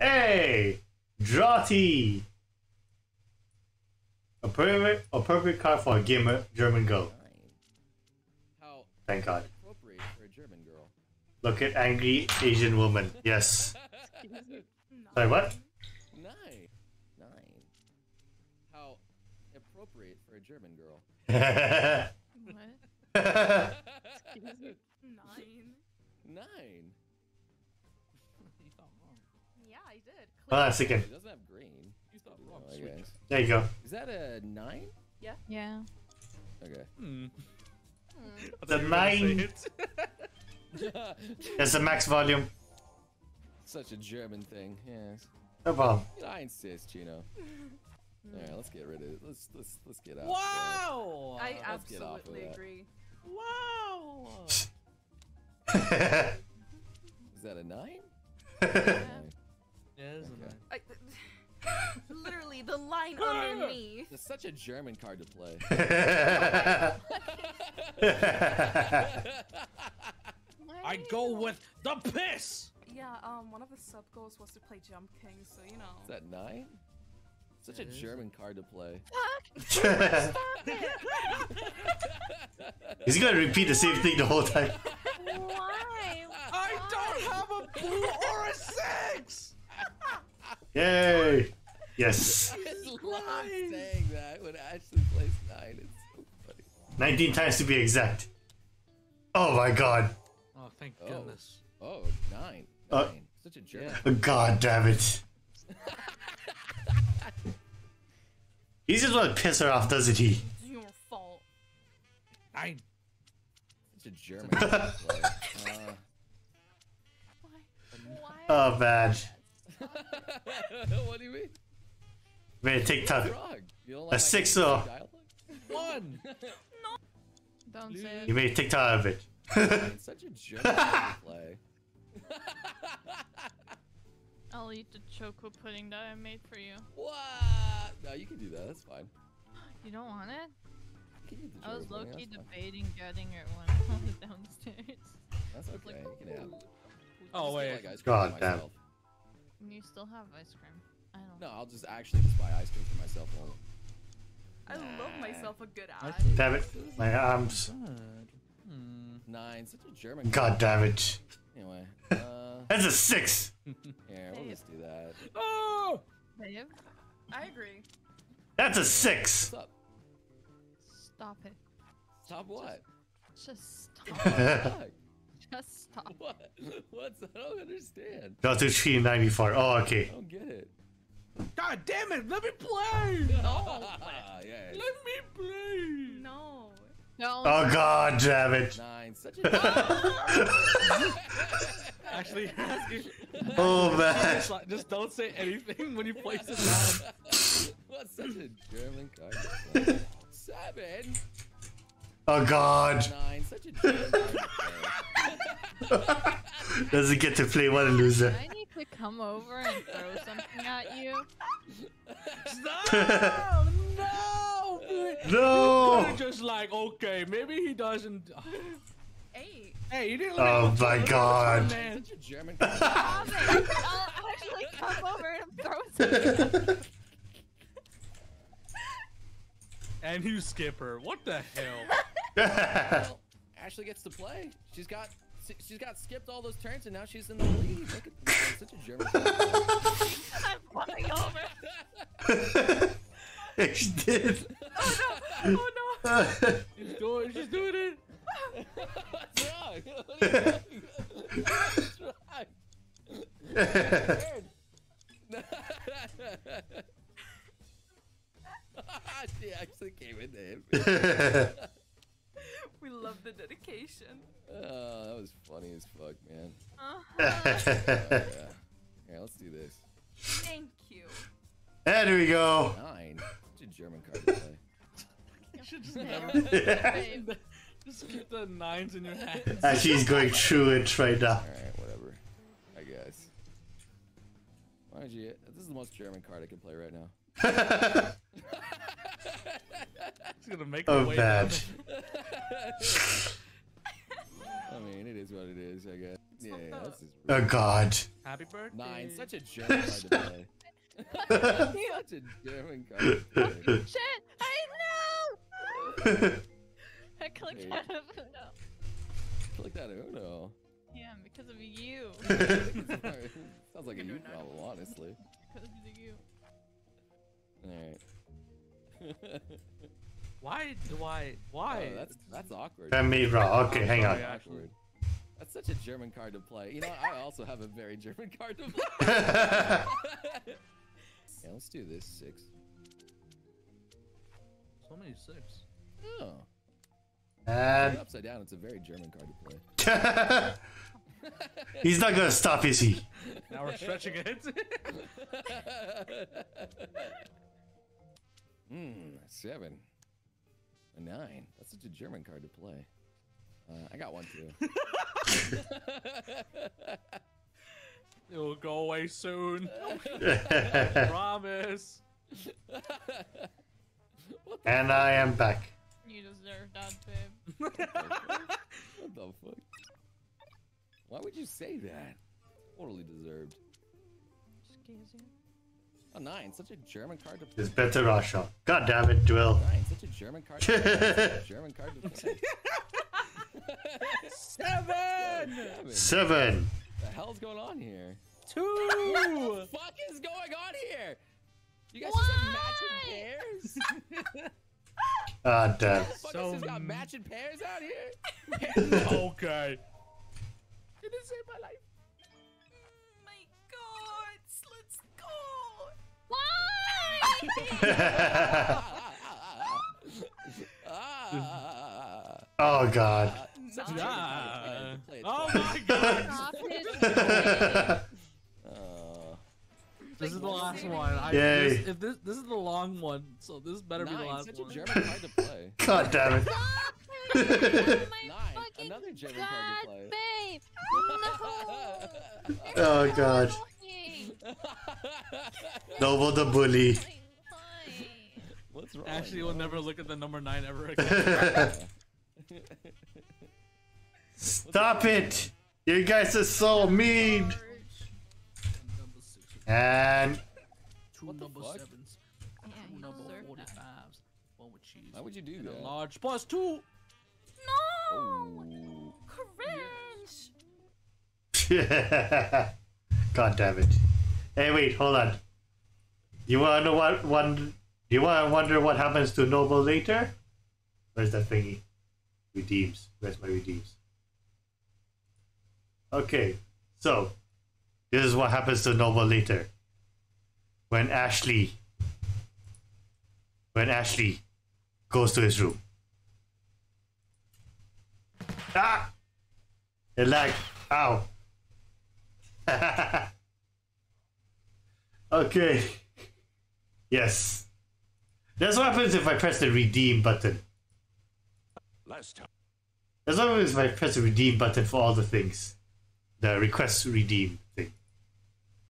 Hey, Draughty. A perfect, a perfect card for a gamer German girl. How Thank God. appropriate for a German girl. Look at angry Asian woman. Yes. Sorry, what? Nine. Nine. How appropriate for a German girl. What? Nine. Nine. You thought wrong. Yeah, I did. Hold on a It second. doesn't have green. You thought Oh, wrong. I Switch. There you go. Is that a nine? Yeah. Yeah. Okay. Hmm. The nine. That's the max volume. Such a German thing. Yes. No problem. I insist, Chino. Alright, let's get rid of it. Let's let's let's get out. Wow! I let's get of absolutely agree. Wow! Is that a nine? Yeah. Nine. Yeah, it is a Okay. nine. I, literally, the line underneath. It's such a German card to play. I go with the piss! Yeah, um, one of the sub goals was to play Jump King, so you know. Is that nine? Such a It is. German card to play. Is he gonna repeat the same thing the whole time? Why? I don't have a blue or a six! Yay! Yes. I love saying that when Ashley plays nine. It's so funny. 19 times to be exact. Oh my god. Oh, thank Oh. goodness. Oh, nine. Uh, Such a German. Yeah. God damn it. He's just want to piss her off, doesn't he? It's your fault. Nine. Such a German card to play. Uh, Why? Why? Oh man. what do you mean? Man, What's TikTok. wrong? You like my six, English though. dialogue? One! Don't say You made a TikTok of it. It's such a joke play. I'll eat the choco pudding that I made for you. What? No, you can do that. That's fine. You don't want it? You can eat the I was German low key that's fine. debating getting it when I was downstairs. That's okay. You can have. Oh, wait. like, ice God damn. myself. You still have ice cream. I don't. No, I'll just actually just buy ice cream for myself. only. I love myself a good I ad. Damn it. My arms. Hmm. Nine, such a German. God damn it. Anyway, uh, That's a six. here we'll just do that. Oh! Babe, I agree. That's a six. What's up? stop it. Stop what? Just Just stop. What? What's? I don't understand. Go to 394. Oh, okay. I don't get it. God damn it! Let me play! Ah, yeah. Let me play! No. No. Oh, god damn it. Nine, such a. Actually, Oh, man. just, just don't say anything when you place it down. What's such a German card? Seven, Oh, god. nine, such a German card. Doesn't get to play what a loser. I need to come over and throw something at you. No! No! No! Could've just like, okay, maybe he doesn't. Eight. Hey, you didn't let Oh me my God. man. Such a German card. I'll actually come over and throw something. And you skip her. What the hell? Well, Ashley gets to play. She's got. She's got skipped all those turns and now she's in the lead. Look at this. Such a German. I'm coming over. she did. Oh no. Oh, she's doing, she's doing it. What's wrong? What are you doing? What's wrong? she actually came in to yeah. Here, let's do this. Thank you. And here we go. Nine. Such a German card to play. You should just Babe. never. Just keep the nines in your hands. As she's going through it right now. Alright, whatever. I guess. Why don't you? This is the most German card I can play right now. It's gonna make Oh, her way bad. I mean, it is what it is, I guess. Yeah, fucked yeah, up. Oh God. Happy birthday. nine. Such a German card to. Such a German card to play. Shit! I know! I clicked Hey. out of Uno. Click that Uno. Yeah, because of you. Sounds like a you problem, honestly. Because of you. Alright. Why do I? Why? Oh, that's that's awkward. That made raw. Okay, hang on. sorry, actually. Awkward. That's such a German card to play. You know, I also have a very German card to play. yeah, let's do this six. so many six. Oh, and upside down. It's a very German card to play. he's not gonna stop, is he? Now we're stretching it. Hmm, seven. A nine. That's such a German card to play. Uh, I got one too. it will go away soon. Promise. and I am back. You deserve that, babe. what the fuck? Why would you say that? Totally deserved. Excuse you. A nine. Such a German card to play. It's better Russia. God damn it, Duel. Nine. Such a German card. To play. Such a German card to play. Seven. Seven. Seven. the hell's going on here? Two. What the fuck is going on here? You guys just have matching pairs? Ah, damn. So just got matching pairs out here? okay. You didn't save my life. My God, let's go. Why? Oh God. Such a German Yeah. card to play. Oh my god. Stop it. This is the last one. I, Yay. This, if this this is the long one, so this better be the nine. last Such a. German card to play. God damn it. Stop. My Nine. fucking Another German card to God, play. babe. No. Oh God. Noble the bully. What's wrong? Ashley bro? will never look at the number nine ever again. Stop it. You guys are so mean. And two number sevens, two number deserve forty that. fives, one with cheese, Why would you do that? large plus two. No. Ooh. Cringe. God damn it. Hey, wait, hold on. You wanna know what one? You wanna wonder what happens to Noble later? Where's that thingy? Redeems. Where's my redeems? Okay, so this is what happens to Noble later. When Ashley, when Ashley goes to his room. Ah! It lagged. Ow. okay. Yes. That's what happens if I press the redeem button. Last time. That's what happens if I press the redeem button for all the things. The request to redeem.